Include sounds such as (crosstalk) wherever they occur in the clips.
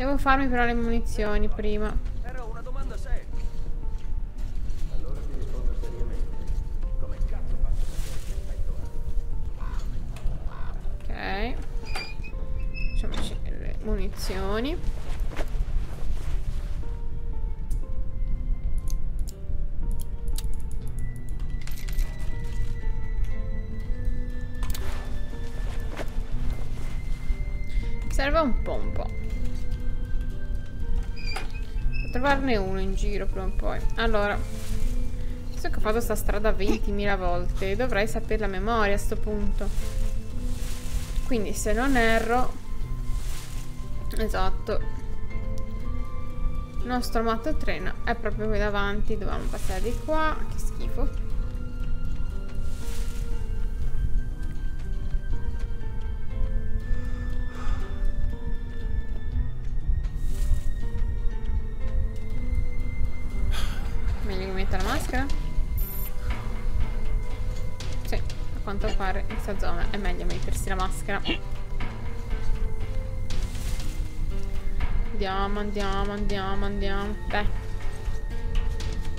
Devo farmi però le munizioni prima. Era una domanda seria. Allora ti rispondo seriamente. Come cazzo faccio a Ok. Facciamoci le munizioni. In giro prima o poi. Allora. Visto che ho fatto sta strada 20.000 volte, dovrei sapere la memoria a sto punto. Quindi se non erro... Esatto. Il nostro matto treno è proprio qui davanti. Dovevamo passare di qua. Che schifo. Quanto pare in questa zona è meglio mettersi la maschera. Andiamo, andiamo, andiamo, andiamo. Beh.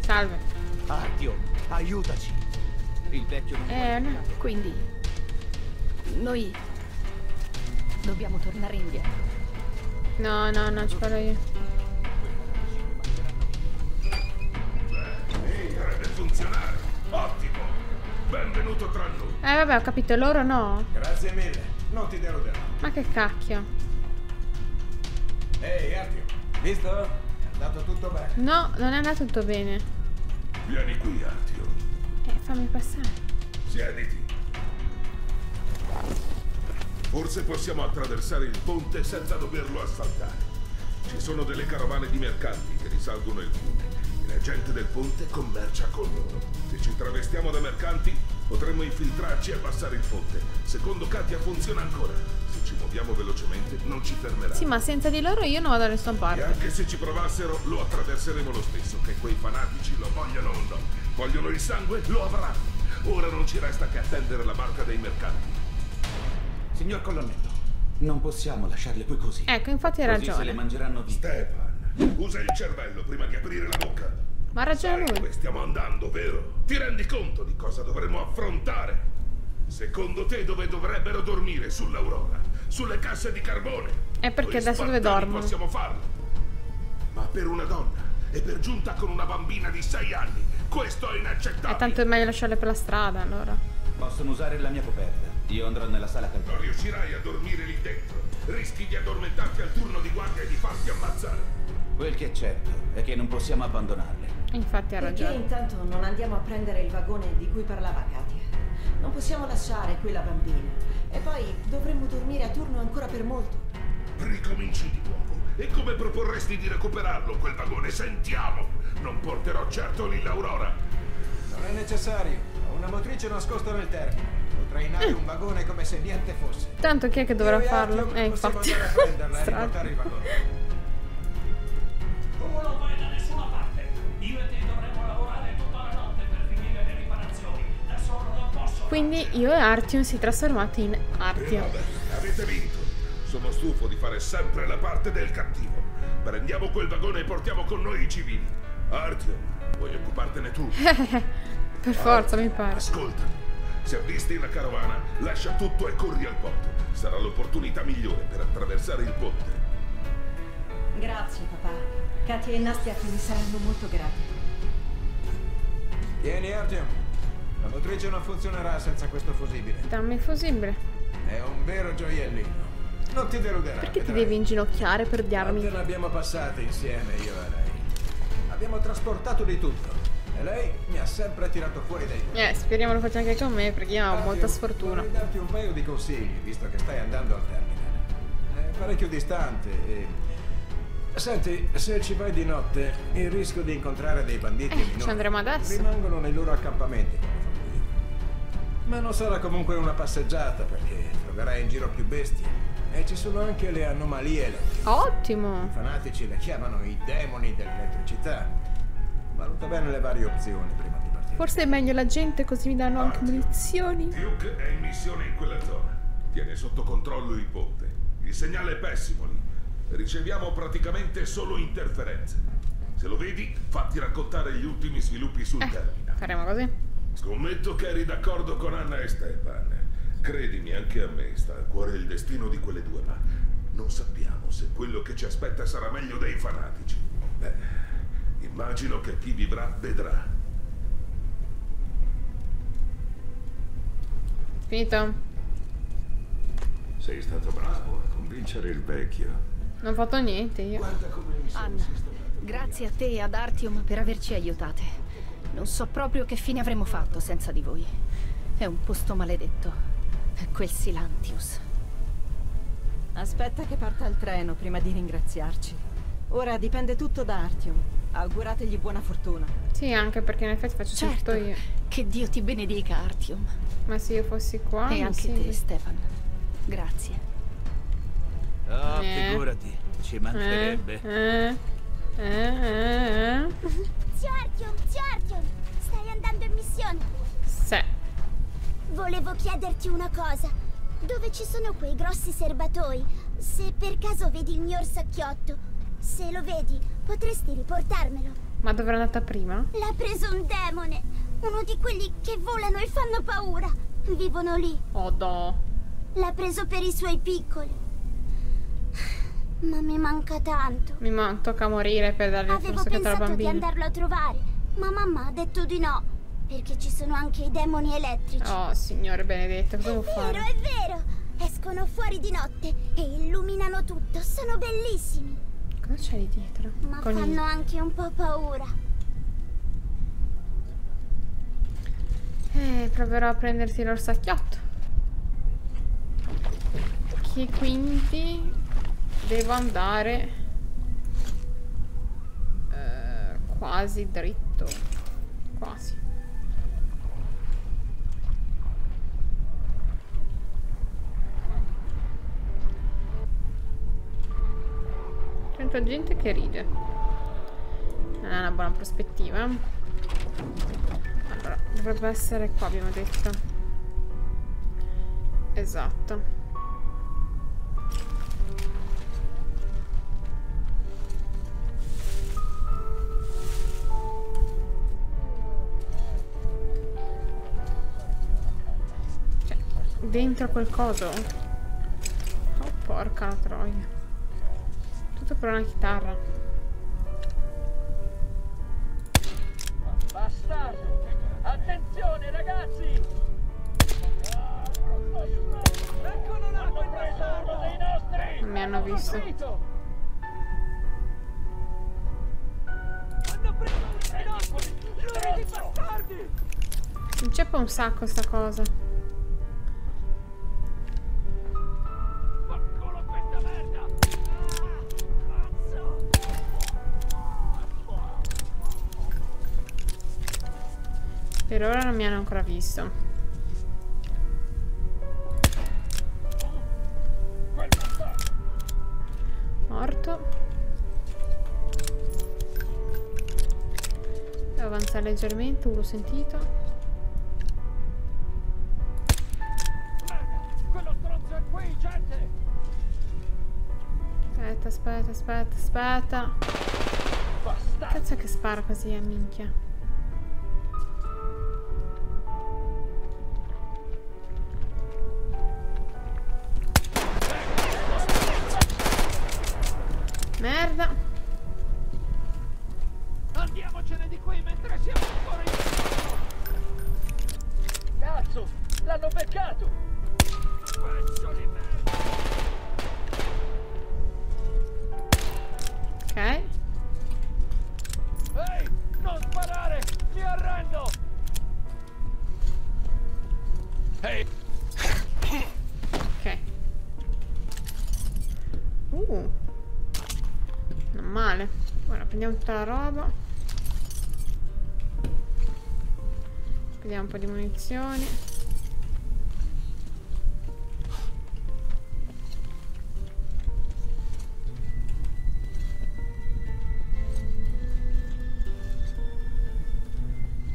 Salve. Artio, aiutaci. Il vecchio non Eh, no. Quindi noi dobbiamo tornare indietro. No, no, no, ci parlo io. Ehi, dovrebbe funzionare. Benvenuto tra noi. Eh, vabbè, ho capito, loro no. Grazie mille. Non ti deluderò. Ma che cacchio. Ehi, Artio. Visto? È andato tutto bene. No, non è andato tutto bene. Vieni qui, Artio. Eh, fammi passare. Siediti. Forse possiamo attraversare il ponte senza doverlo assaltare. Ci sono delle carovane di mercanti che risalgono il fiume e la gente del ponte commercia con loro. Se ci travestiamo da mercanti, potremmo infiltrarci e passare il ponte. Secondo Katia funziona ancora. Se ci muoviamo velocemente, non ci fermerà. Sì, ma senza di loro io non vado da nessuna E parte. anche se ci provassero, lo attraverseremo lo stesso, che quei fanatici lo vogliano o no. Vogliono il sangue? Lo avranno. Ora non ci resta che attendere la barca dei mercanti. Signor colonnello, non possiamo lasciarle qui così. Ecco, infatti hai Così se le ragione. mangeranno vive. Stepan, usa il cervello prima di aprire la bocca. Ma ha ragione Sai lui. dove stiamo andando, vero? Ti rendi conto di cosa dovremmo affrontare? Secondo te dove dovrebbero dormire? Sull'Aurora? Sulle casse di carbone? È perché Noi adesso dove dormono? possiamo farlo. Ma per una donna, e per giunta con una bambina di sei anni, questo è inaccettabile. È tanto è meglio lasciarle per la strada, allora. Possono usare la mia coperta. Io andrò nella sala Non carbone. riuscirai a dormire lì dentro. Rischi di addormentarti al turno di guardia e di farti ammazzare. Quel che è certo è che non possiamo abbandonarle. Infatti ha Perché ragione. intanto non andiamo a prendere il vagone di cui parlava Katia? Non possiamo lasciare quella bambina. E poi dovremmo dormire a turno ancora per molto. Ricominci di nuovo. E come proporresti di recuperarlo quel vagone? Sentiamo. Non porterò certo lì l'Aurora. Non è necessario. Ho una motrice nascosta nel termine. Potrei trainare un vagone come se niente fosse. Tanto chi è che dovrà farlo? Eh, possiamo infatti. andare a prenderla e (laughs) Strano. Quindi io e Artyom si trasformati in E Artyom. vabbè, avete vinto. Sono stufo di fare sempre la parte del cattivo. Prendiamo quel vagone e portiamo con noi i civili. Artyom, vuoi occupartene tu? (laughs) Per forza, mi pare. Ascolta. Se avvisti la carovana, lascia tutto e corri al porto. Sarà l'opportunità migliore per attraversare il ponte. Grazie, papà. Katia e Nastia mi saranno molto grati. Tieni, Artyom. La motrice non funzionerà senza questo fusibile. Dammi il fusibile. È un vero gioiellino. Non ti deluderà. Perché ti vedrai. devi inginocchiare per diarmi? Quante ne abbiamo passate insieme, io e lei. Abbiamo trasportato di tutto. E lei mi ha sempre tirato fuori dai guai. Eh, speriamo lo faccia anche con me perché io ho molta sfortuna. Vorrei darti un paio di consigli, visto che stai andando al termine. È parecchio distante e... Senti, se ci vai di notte, il rischio di incontrare dei banditi Eh, minori ci andremo adesso. rimangono nei loro accampamenti. Ma non sarà comunque una passeggiata, perché troverai in giro più bestie. E ci sono anche le anomalie elettriche. Ottimo! I fanatici le chiamano i demoni dell'elettricità. Valuta bene le varie opzioni prima di partire. Forse è meglio la gente così mi danno anche munizioni. Duke è in missione in quella zona. Tiene sotto controllo il ponte. Il segnale è pessimo lì. Riceviamo praticamente solo interferenze. Se lo vedi, fatti raccontare gli ultimi sviluppi sul Eh, termine. faremo così. Scommetto che eri d'accordo con Anna e Stepan. Credimi, anche a me sta a cuore il destino di quelle due, ma non sappiamo se quello che ci aspetta sarà meglio dei fanatici. Beh, immagino che chi vivrà vedrà. Finito? Sei stato bravo a convincere il vecchio. Non ho fatto niente io. Guarda come mi sono Anna, grazie a te e ad Artium per averci aiutate. Non so proprio che fine avremmo fatto senza di voi. È un posto maledetto. È quel Silantius. Aspetta che parta il treno prima di ringraziarci. Ora dipende tutto da Artium. Augurategli buona fortuna. Sì, anche perché in effetti faccio Certo, tutto io. che Dio ti benedica, Artium. Ma se io fossi qua... e mi anche sembra- te, Stefan. Grazie. Ah, Eh. figurati, ci mancherebbe. eh, eh, eh, eh. Artyom, stai andando in missione. Se. Volevo chiederti una cosa. Dove ci sono quei grossi serbatoi? Se per caso vedi il mio orsacchiotto, se lo vedi, potresti riportarmelo. Ma dove è andata prima? L'ha preso un demone, uno di quelli che volano e fanno paura. Vivono lì. Oh, do. L'ha preso per i suoi piccoli. Ma mi manca tanto. Mi man- tocca morire per dargli il Avevo forse alla pensato di andarlo a trovare, ma mamma ha detto di no. Perché ci sono anche i demoni elettrici. Oh, signore benedetto, cosa devo È vero, fare? è vero! Escono fuori di notte e illuminano tutto. Sono bellissimi. Cosa c'è lì dietro? Ma Conigli. fanno anche un po' paura. Eh, proverò a prenderti l'orsacchiotto. Che quindi devo andare eh, quasi dritto. Quasi. Tanta gente che ride. Non è una buona prospettiva. Allora, dovrebbe essere qua, abbiamo detto. Esatto. Cioè, dentro quel coso? Oh, porca la troia. Tutto per una chitarra. Bastardo! Attenzione, ragazzi! Eccolo là, quel bastardo! dei nostri! Non mi hanno visto. Hanno preso dei nostri! Giurati, bastardi! Mi inceppa un sacco sta cosa. Per ora non mi hanno ancora visto. Morto. Devo avanzare leggermente, l'ho sentito. Merda! Quello stronzo è qui, gente! Aspetta, aspetta, aspetta, aspetta. Cazzo è che spara così a minchia? Andiamocene di qui mentre siamo ancora in tempo! Cazzo! L'hanno beccato! Pezzo di merda! Ok. Ehi! Non sparare! Mi arrendo! Ehi! Ok. Uh. Non male. Ora prendiamo tutta la roba. Vediamo un po' di munizioni.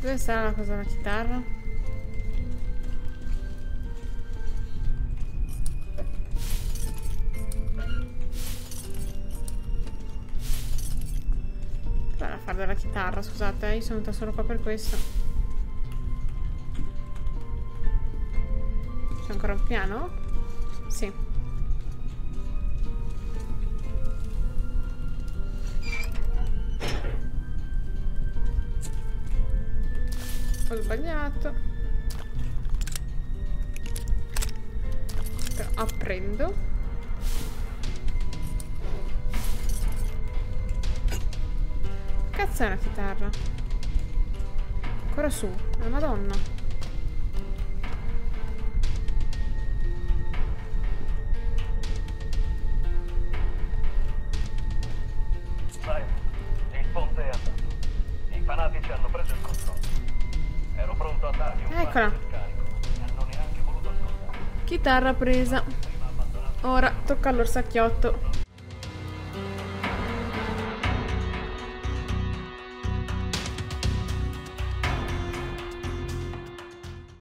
Dove sarà la cosa la chitarra? Guarda, far della chitarra, scusate, eh, io sono venuta solo qua per questo. C'è ancora un piano? Sì. Ho sbagliato. Però apprendo. Cazzo è una chitarra? Ancora su, la madonna. Ascoltare. Chitarra presa. Ora tocca all'orsacchiotto.